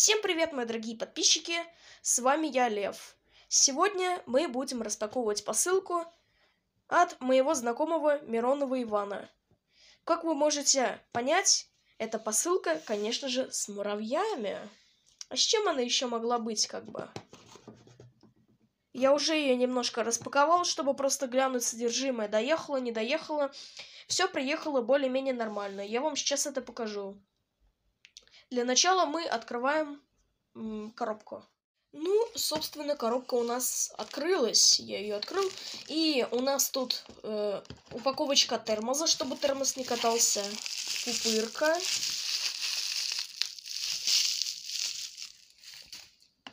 Всем привет, мои дорогие подписчики! С вами я, Лев. Сегодня мы будем распаковывать посылку от моего знакомого Миронова Ивана. Как вы можете понять, эта посылка, конечно же, с муравьями. А с чем она еще могла быть, как бы? Я уже ее немножко распаковал, чтобы просто глянуть содержимое. Доехала, не доехала. Все приехало более-менее нормально. Я вам сейчас это покажу. Для начала мы открываем коробку. Ну, собственно, коробка у нас открылась. Я ее открыл. И у нас тут э, упаковочка термоза, чтобы термос не катался. Пупырка.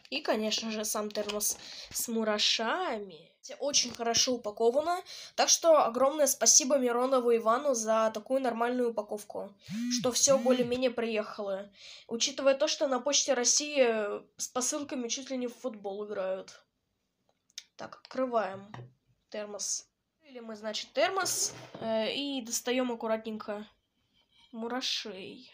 И, конечно же, сам термос с мурашами. Очень хорошо упаковано. Так что огромное спасибо Миронову Ивану за такую нормальную упаковку. Что все более-менее приехало. Учитывая то, что на Почте России с посылками чуть ли не в футбол играют. Так, открываем термос. Или мы, значит, термос э, и достаем аккуратненько мурашей.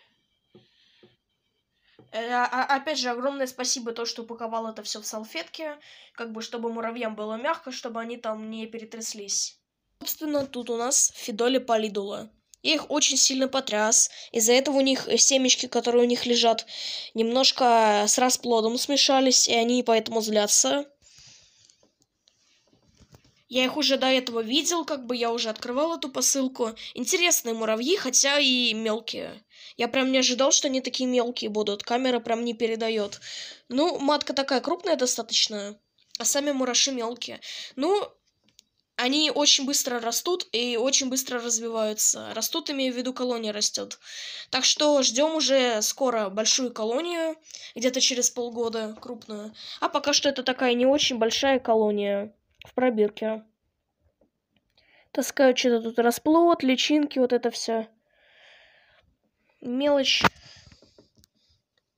Э, а, а, опять же, огромное спасибо то, что упаковал это все в салфетке, как бы чтобы муравьям было мягко, чтобы они там не перетряслись. Собственно, тут у нас Фидоли Полидула. Я их очень сильно потряс. Из-за этого у них семечки, которые у них лежат, немножко с расплодом смешались, и они поэтому злятся. Я их уже до этого видел, как бы я уже открывал эту посылку. Интересные муравьи, хотя и мелкие. Я прям не ожидал, что они такие мелкие будут. Камера прям не передает. Ну, матка такая крупная достаточно, а сами мураши мелкие. Ну, они очень быстро растут и очень быстро развиваются. Растут, имею в виду, колония растет. Так что ждем уже скоро большую колонию, где-то через полгода крупную. А пока что это такая не очень большая колония в пробирке. Таскают что-то тут расплод, личинки, вот это все мелочь.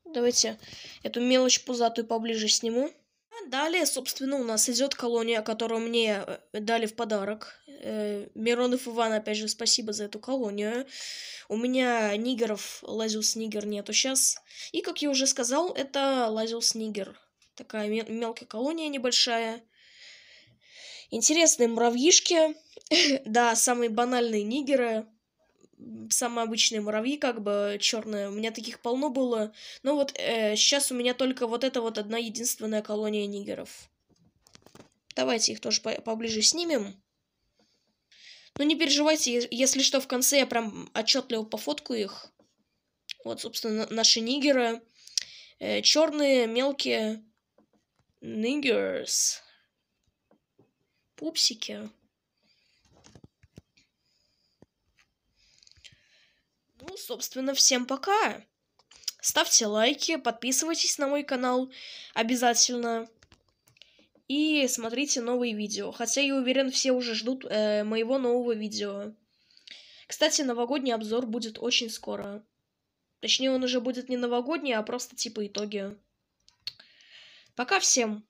Давайте эту мелочь пузатую поближе сниму. А далее, собственно, у нас идет колония, которую мне э, дали в подарок. Э, Миронов Иван, опять же, спасибо за эту колонию. У меня нигеров, лазиус нигер нету сейчас. И, как я уже сказал, это лазиус нигер. Такая мелкая колония небольшая. Интересные муравьишки. да, самые банальные нигеры самые обычные муравьи, как бы черные. У меня таких полно было. Но вот э, сейчас у меня только вот это вот одна единственная колония нигеров. Давайте их тоже поближе снимем. Но не переживайте, если что, в конце я прям отчетливо пофоткаю их. Вот, собственно, наши нигеры. Э, черные, мелкие. Нигерс. Пупсики. Ну, собственно, всем пока. Ставьте лайки, подписывайтесь на мой канал обязательно. И смотрите новые видео. Хотя я уверен, все уже ждут э, моего нового видео. Кстати, новогодний обзор будет очень скоро. Точнее, он уже будет не новогодний, а просто типа итоги. Пока всем.